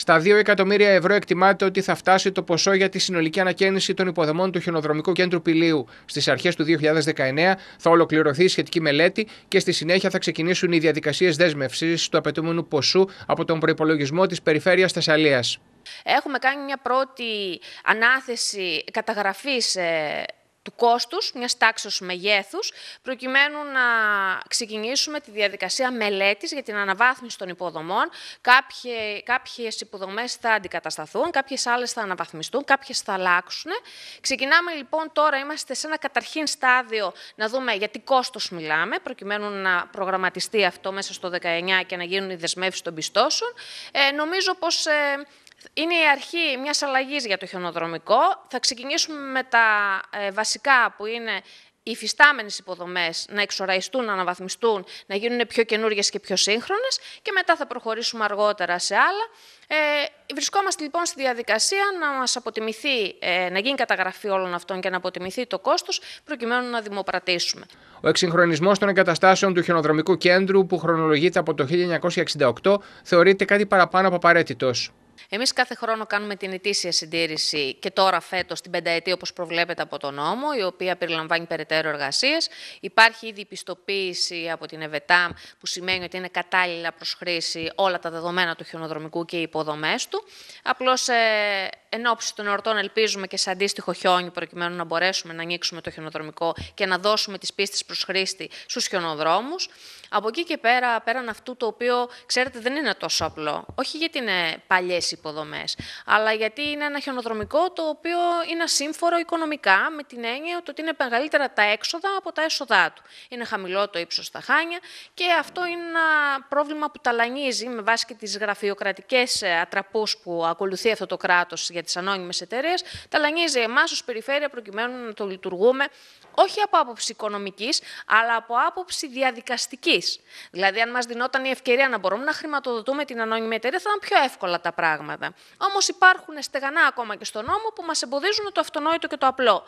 Στα 2 εκατομμύρια ευρώ εκτιμάται ότι θα φτάσει το ποσό για τη συνολική ανακαίνιση των υποδομών του χιονοδρομικού κέντρου Πηλίου. Στις αρχές του 2019 θα ολοκληρωθεί η σχετική μελέτη και στη συνέχεια θα ξεκινήσουν οι διαδικασίες δέσμευσης του απαιτούμενου ποσού από τον προπολογισμό της Περιφέρειας Θεσσαλίας. Έχουμε κάνει μια πρώτη ανάθεση καταγραφής του κόστους, μιας τάξης μεγέθους, προκειμένου να ξεκινήσουμε τη διαδικασία μελέτης για την αναβάθμιση των υποδομών. Κάποιε, κάποιες υποδομές θα αντικατασταθούν, κάποιες άλλες θα αναβαθμιστούν, κάποιες θα αλλάξουν. Ξεκινάμε λοιπόν τώρα, είμαστε σε ένα καταρχήν στάδιο να δούμε για τι κόστος μιλάμε, προκειμένου να προγραμματιστεί αυτό μέσα στο 19 και να γίνουν οι δεσμεύσεις των πιστώσεων. Ε, νομίζω πως ε, είναι η αρχή μιας αλλαγής για το χιονοδρομικό. Θα ξεκινήσουμε με τα ε, βασικά που είναι οι υφιστάμενες υποδομές να εξοραϊστούν, να αναβαθμιστούν, να γίνουν πιο καινούριε και πιο σύγχρονες και μετά θα προχωρήσουμε αργότερα σε άλλα. Ε, βρισκόμαστε λοιπόν στη διαδικασία να μας αποτιμηθεί, ε, να γίνει καταγραφή όλων αυτών και να αποτιμηθεί το κόστος προκειμένου να δημοπρατήσουμε. Ο εξυγχρονισμός των εγκαταστάσεων του χιονοδρομικού κέντρου που χρονολογείται από το 1968 θεωρείται κάτι παραπάνω από απαραίτητος. Εμείς κάθε χρόνο κάνουμε την ετήσια συντήρηση και τώρα φέτος την πενταετία όπως προβλέπεται από τον νόμο, η οποία περιλαμβάνει περαιτέρω εργασίες. Υπάρχει ήδη πιστοποίηση από την ΕΒΕΤΑΜ, που σημαίνει ότι είναι κατάλληλα προ χρήση όλα τα δεδομένα του χιονοδρομικού και οι υποδομές του. Απλώς ε, εν ώψη των εορτών ελπίζουμε και σε αντίστοιχο χιόνι, προκειμένου να μπορέσουμε να ανοίξουμε το χιονοδρομικό και να δώσουμε τις πίστες προς χρήστη στους χιονοδρόμους. Από εκεί και πέρα, πέραν αυτού το οποίο, ξέρετε, δεν είναι τόσο απλό. Όχι γιατί είναι παλιές υποδομές, αλλά γιατί είναι ένα χιονοδρομικό το οποίο είναι ασύμφορο οικονομικά, με την έννοια ότι είναι μεγαλύτερα τα έξοδα από τα έσοδά του. Είναι χαμηλό το ύψος στα χάνια και αυτό είναι ένα πρόβλημα που ταλανίζει με βάση και τις γραφειοκρατικές ατραπούς που ακολουθεί αυτό το κράτος για τις ανώνυμες εταιρείες, ταλανίζει εμάς ως περιφέρεια προκειμένου να το λειτουργούμε όχι από άποψη οικονομικής, αλλά από άποψη διαδικαστικής. Δηλαδή, αν μας δινόταν η ευκαιρία να μπορούμε να χρηματοδοτούμε την ανώνυμη εταιρεία, θα ήταν πιο εύκολα τα πράγματα. Όμως υπάρχουν στεγανά ακόμα και στον νόμο που μας εμποδίζουν το αυτονόητο και το απλό.